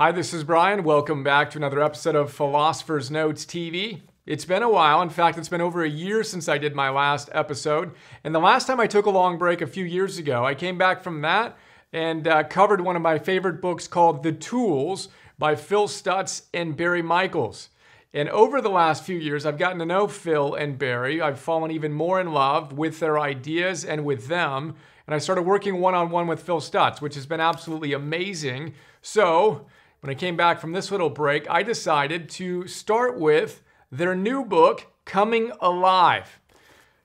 Hi, this is Brian. Welcome back to another episode of Philosopher's Notes TV. It's been a while. In fact, it's been over a year since I did my last episode. And the last time I took a long break a few years ago, I came back from that and uh, covered one of my favorite books called The Tools by Phil Stutz and Barry Michels. And over the last few years, I've gotten to know Phil and Barry. I've fallen even more in love with their ideas and with them. And I started working one on one with Phil Stutz, which has been absolutely amazing. So, when I came back from this little break, I decided to start with their new book, Coming Alive.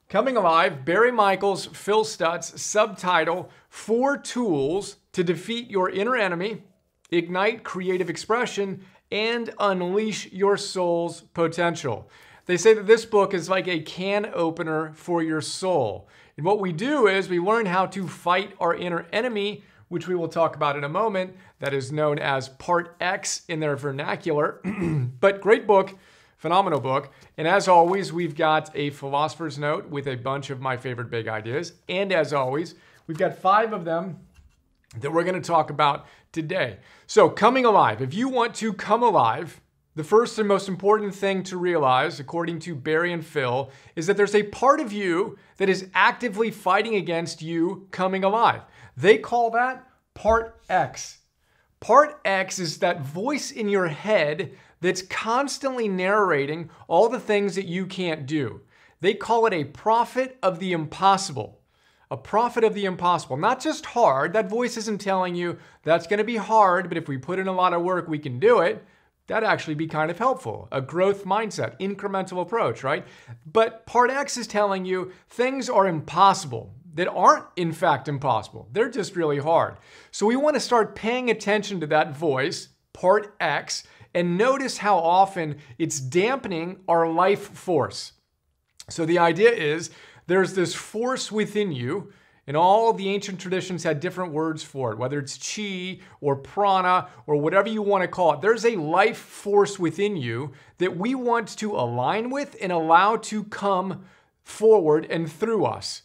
Coming Alive, Barry Michels, Phil Stutz, subtitle Four Tools to Defeat Your Inner Enemy, Ignite Creative Expression, and Unleash Your Soul's Potential. They say that this book is like a can opener for your soul. And what we do is we learn how to fight our inner enemy which we will talk about in a moment, that is known as Part X in their vernacular. but great book, phenomenal book. And as always, we've got a philosopher's note with a bunch of my favorite big ideas. And as always, we've got five of them that we're going to talk about today. So, coming alive. If you want to come alive, the first and most important thing to realize, according to Barry and Phil, is that there's a part of you that is actively fighting against you coming alive. They call that part X. Part X is that voice in your head that's constantly narrating all the things that you can't do. They call it a prophet of the impossible. A prophet of the impossible. Not just hard, that voice isn't telling you that's going to be hard, but if we put in a lot of work, we can do it. That'd actually be kind of helpful. A growth mindset, incremental approach, right? But part X is telling you things are impossible that aren't in fact impossible. They're just really hard. So we want to start paying attention to that voice, part X, and notice how often it's dampening our life force. So the idea is there's this force within you, and all the ancient traditions had different words for it, whether it's chi or prana or whatever you want to call it. There's a life force within you that we want to align with and allow to come forward and through us.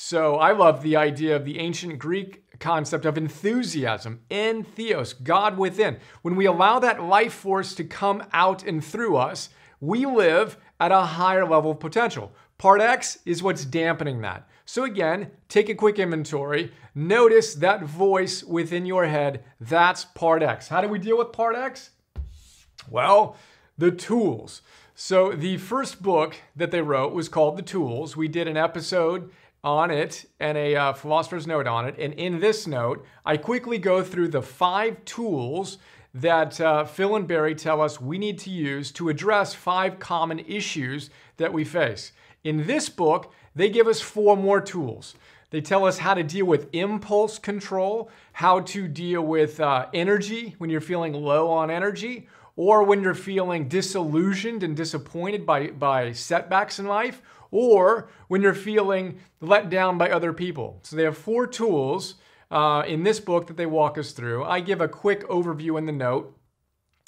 So I love the idea of the ancient Greek concept of enthusiasm, en theos, God within. When we allow that life force to come out and through us, we live at a higher level of potential. Part X is what's dampening that. So again, take a quick inventory. Notice that voice within your head. That's part X. How do we deal with part X? Well, the tools. So the first book that they wrote was called The Tools. We did an episode on it and a uh, philosopher's note on it. And in this note, I quickly go through the five tools that uh, Phil and Barry tell us we need to use to address five common issues that we face. In this book, they give us four more tools. They tell us how to deal with impulse control, how to deal with uh, energy when you're feeling low on energy, or when you're feeling disillusioned and disappointed by, by setbacks in life, or when you're feeling let down by other people. So they have four tools uh, in this book that they walk us through. I give a quick overview in the note.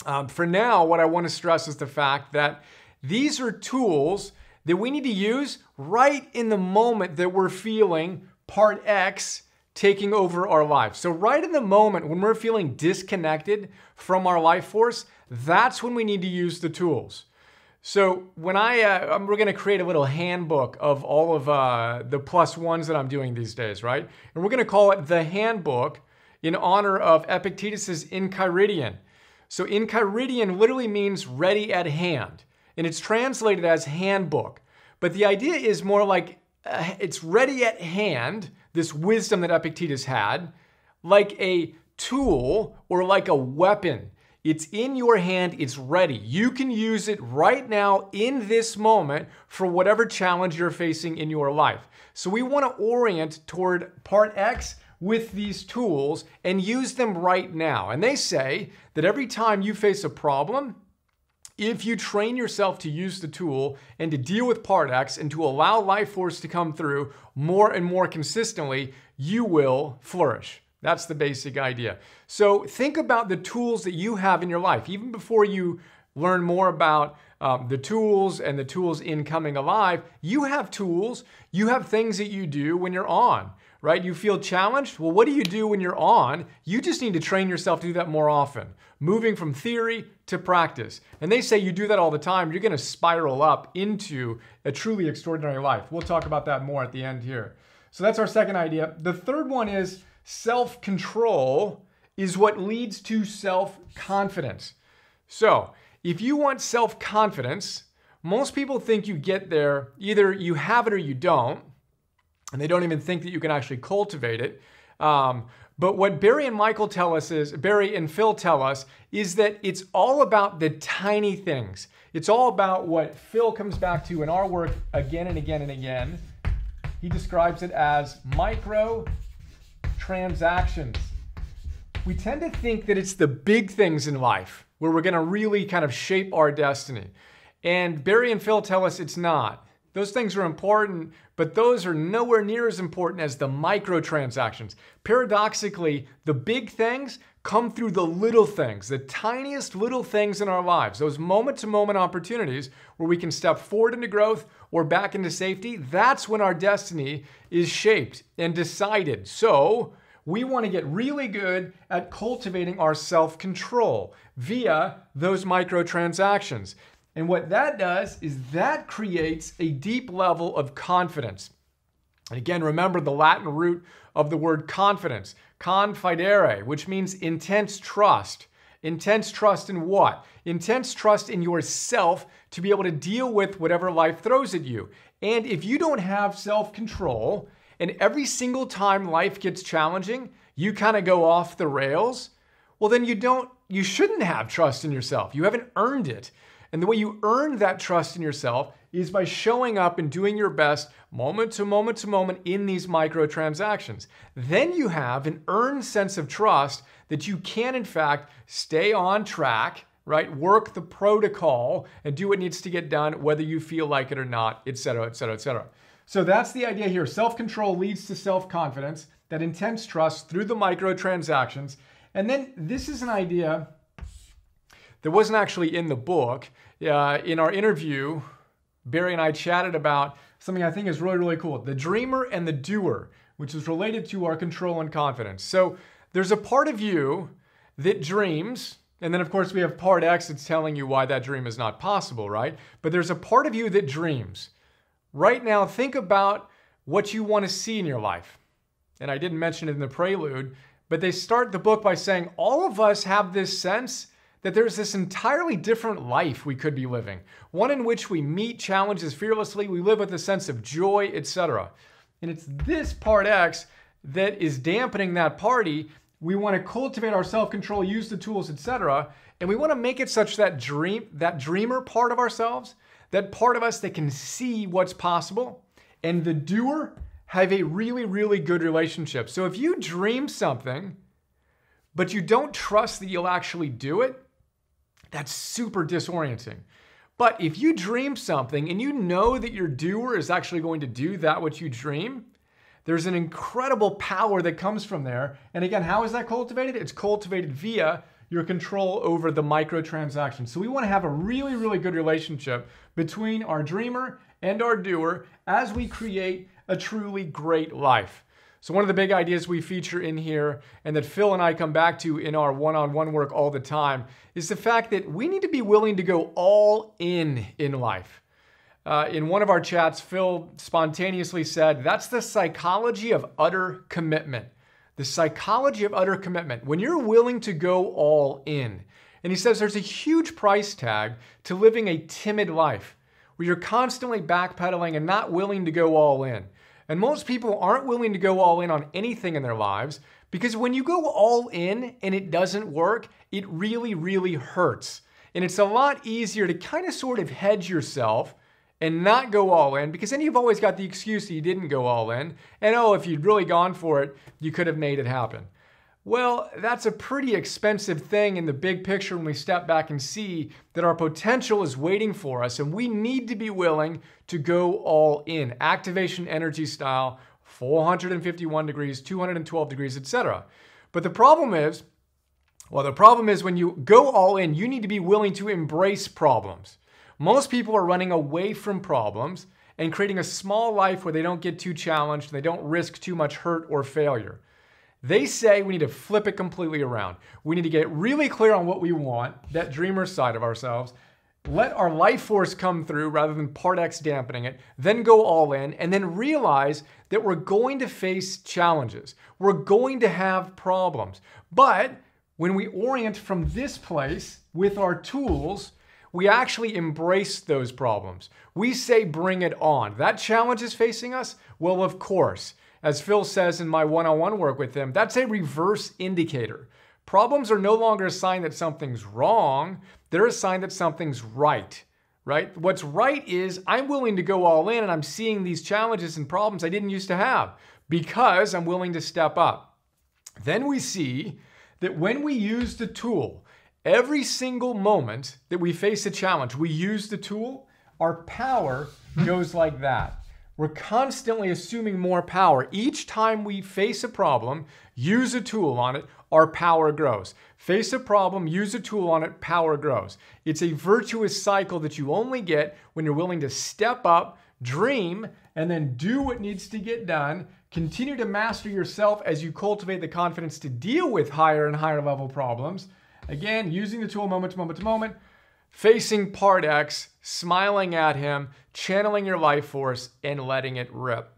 Um, for now, what I want to stress is the fact that these are tools that we need to use right in the moment that we're feeling part X taking over our lives. So, right in the moment when we're feeling disconnected from our life force, that's when we need to use the tools. So when I, uh, we're going to create a little handbook of all of uh, the plus ones that I'm doing these days, right? And we're to call it the handbook in honor of Epictetus's Enchiridion. So Enchiridion literally means ready at hand, and it's translated as handbook. But the idea is more like uh, it's ready at hand, this wisdom that Epictetus had, like a tool or like a weapon it's in your hand, it's ready. You can use it right now in this moment for whatever challenge you're facing in your life. So we want to orient toward part X with these tools and use them right now. And they say that every time you face a problem, if you train yourself to use the tool and to deal with part and to allow life force to come through more and more consistently, you will flourish. That's the basic idea. So think about the tools that you have in your life, even before you learn more about um, the tools and the tools in coming alive, you have tools, you have things that you do when you're on, right? You feel challenged? Well, what do you do when you're on? You just need to train yourself to do that more often, moving from theory to practice. And they say you do that all the time, you're gonna spiral up into a truly extraordinary life. We'll talk about that more at the end here. So that's our second idea. The third one is self control is what leads to self confidence. So, if you want self confidence, most people think you get there, either you have it or you don't, and they don't even think that you can actually cultivate it. Um, but what Barry and Michael tell us is, Barry and Phil tell us, is that it's all about the tiny things. It's all about what Phil comes back to in our work again and again and again. He describes it as micro transactions. We tend to think that it's the big things in life where we're going to really kind of shape our destiny. And Barry and Phil tell us it's not. Those things are important, but those are nowhere near as important as the microtransactions. Paradoxically, the big things come through the little things, the tiniest little things in our lives, those moment to moment opportunities where we can step forward into growth or back into safety. That's when our destiny is shaped and decided. So, we want to get really good at cultivating our self control via those microtransactions. And what that does is that creates a deep level of confidence. And again, remember the Latin root of the word confidence, confidere, which means intense trust. Intense trust in what? Intense trust in yourself to be able to deal with whatever life throws at you. And if you don't have self control, and every single time life gets challenging, you kind of go off the rails, well, then you don't, you shouldn't have trust in yourself. You haven't earned it. And the way you earn that trust in yourself is by showing up and doing your best moment to moment to moment in these micro transactions. Then you have an earned sense of trust that you can, in fact, stay on track, right? Work the protocol and do what needs to get done, whether you feel like it or not, et cetera, et cetera, et cetera. So that's the idea here. Self control leads to self confidence, that intense trust through the micro transactions. And then this is an idea that wasn't actually in the book. Uh, in our interview, Barry and I chatted about something I think is really, really cool the dreamer and the doer, which is related to our control and confidence. So there's a part of you that dreams. And then, of course, we have part X that's telling you why that dream is not possible, right? But there's a part of you that dreams. Right now, think about what you want to see in your life. And I didn't mention it in the prelude, but they start the book by saying all of us have this sense that there's this entirely different life we could be living, one in which we meet challenges fearlessly, we live with a sense of joy, etc. And it's this part X that is dampening that party. We want to cultivate our self-control, use the tools, etc. And we want to make it such that dream, that dreamer part of ourselves, that part of us that can see what's possible, and the doer have a really, really good relationship. So if you dream something, but you don't trust that you'll actually do it, that's super disorienting. But if you dream something and you know that your doer is actually going to do that which you dream, there's an incredible power that comes from there. And again, how is that cultivated? It's cultivated via your control over the microtransactions. So we want to have a really, really good relationship between our dreamer and our doer as we create a truly great life. So, one of the big ideas we feature in here, and that Phil and I come back to in our one on one work all the time, is the fact that we need to be willing to go all in in life. Uh, in one of our chats, Phil spontaneously said, That's the psychology of utter commitment. The psychology of utter commitment. When you're willing to go all in. And he says there's a huge price tag to living a timid life where you're constantly backpedaling and not willing to go all in. And most people aren't willing to go all in on anything in their lives because when you go all in and it doesn't work, it really, really hurts. And it's a lot easier to kind of sort of hedge yourself and not go all in because then you've always got the excuse that you didn't go all in. And oh, if you'd really gone for it, you could have made it happen. Well, that's a pretty expensive thing in the big picture when we step back and see that our potential is waiting for us and we need to be willing to go all in. Activation energy style, 451 degrees, 212 degrees, etc. But the problem is, well, the problem is when you go all in, you need to be willing to embrace problems. Most people are running away from problems and creating a small life where they don't get too challenged they don't risk too much hurt or failure. They say we need to flip it completely around. We need to get really clear on what we want, that dreamer side of ourselves, let our life force come through rather than part X dampening it, then go all in, and then realize that we're going to face challenges. We're going to have problems. But when we orient from this place with our tools, we actually embrace those problems. We say, bring it on. That challenge is facing us? Well, of course. As Phil says in my one on one work with him, that's a reverse indicator. Problems are no longer a sign that something's wrong, they're a sign that something's right, right? What's right is I'm willing to go all in and I'm seeing these challenges and problems I didn't used to have because I'm willing to step up. Then we see that when we use the tool, every single moment that we face a challenge, we use the tool, our power goes like that. We're constantly assuming more power. Each time we face a problem, use a tool on it, our power grows. Face a problem, use a tool on it, power grows. It's a virtuous cycle that you only get when you're willing to step up, dream, and then do what needs to get done. Continue to master yourself as you cultivate the confidence to deal with higher and higher level problems. Again, using the tool moment to moment to moment facing part X, smiling at him, channeling your life force, and letting it rip.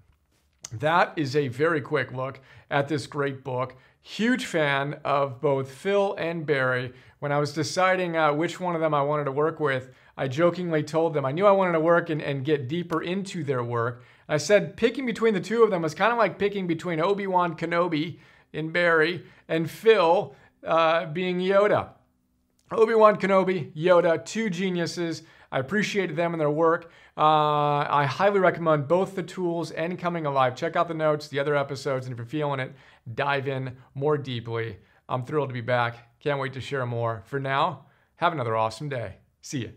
That is a very quick look at this great book. Huge fan of both Phil and Barry. When I was deciding uh, which one of them I wanted to work with, I jokingly told them I knew I wanted to work and, and get deeper into their work. I said picking between the two of them was kind of like picking between Obi Wan Kenobi in Barry and Phil uh, being Yoda. Obi Wan Kenobi, Yoda, two geniuses. I appreciated them and their work. Uh, I highly recommend both the tools and Coming Alive. Check out the notes, the other episodes, and if you're feeling it, dive in more deeply. I'm thrilled to be back. Can't wait to share more. For now, have another awesome day. See you.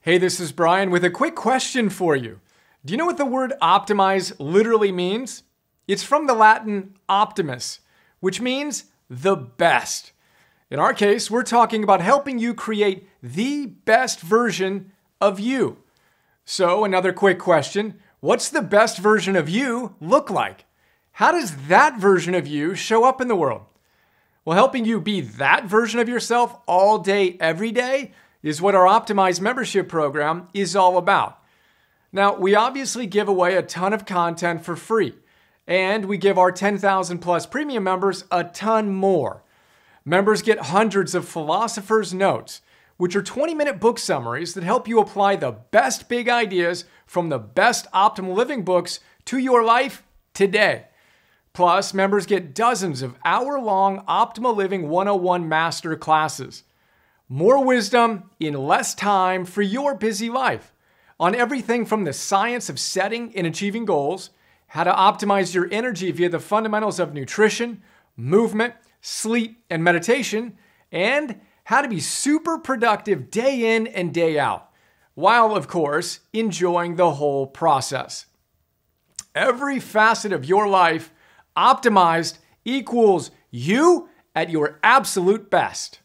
Hey, this is Brian with a quick question for you. Do you know what the word optimize literally means? It's from the Latin optimus, which means the best. In our case, we're talking about helping you create the best version of you. So, another quick question What's the best version of you look like? How does that version of you show up in the world? Well, helping you be that version of yourself all day, every day is what our optimized membership program is all about. Now, we obviously give away a ton of content for free, and we give our 10,000 plus premium members a ton more. Members get hundreds of philosophers' notes, which are 20 minute book summaries that help you apply the best big ideas from the best optimal living books to your life today. Plus, members get dozens of hour long Optimal Living 101 master classes. More wisdom in less time for your busy life on everything from the science of setting and achieving goals, how to optimize your energy via the fundamentals of nutrition, movement, sleep, and meditation, and how to be super productive day in and day out, while, of course, enjoying the whole process. Every facet of your life optimized equals you at your absolute best.